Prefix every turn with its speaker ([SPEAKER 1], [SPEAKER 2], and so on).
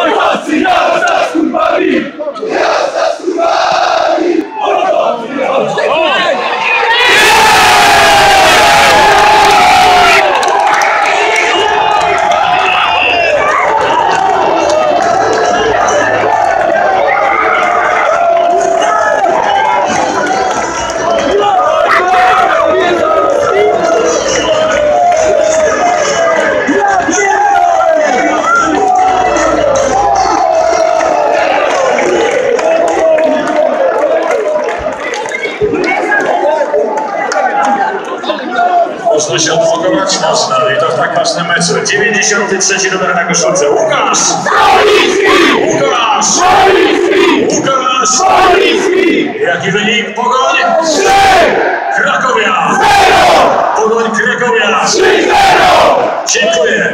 [SPEAKER 1] Boycott CW!
[SPEAKER 2] Można się odblokować? Można. I to w tak ważnym meczu. 93 numer na koszulce. Łukasz! Łukasz! Łukasz! Jaki wynik? Pogoń! Krakowia! Pogoń Krakowia!
[SPEAKER 1] 3-0!
[SPEAKER 2] Dziękuję!